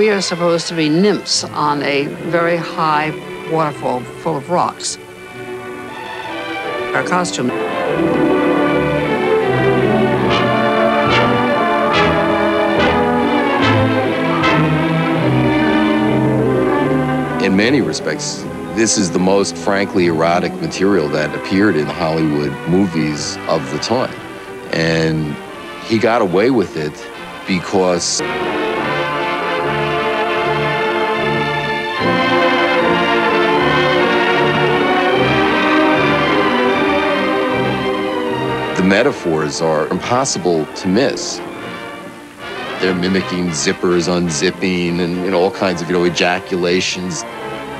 We are supposed to be nymphs on a very high waterfall full of rocks. Our costume. In many respects, this is the most frankly erotic material that appeared in Hollywood movies of the time. And he got away with it because metaphors are impossible to miss. They're mimicking zippers unzipping and you know, all kinds of you know ejaculations,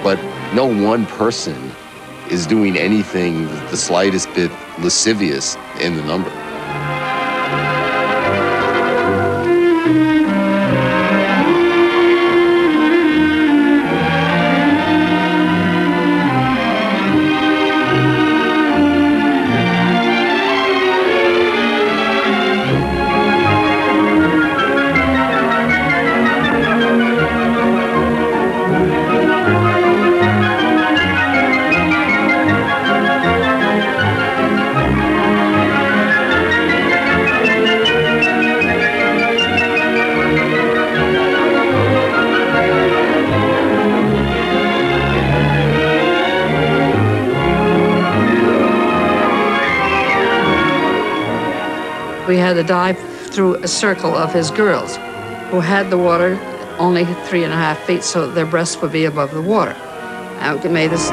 but no one person is doing anything the slightest bit lascivious in the number. We had to dive through a circle of his girls who had the water only three and a half feet so their breasts would be above the water. We made this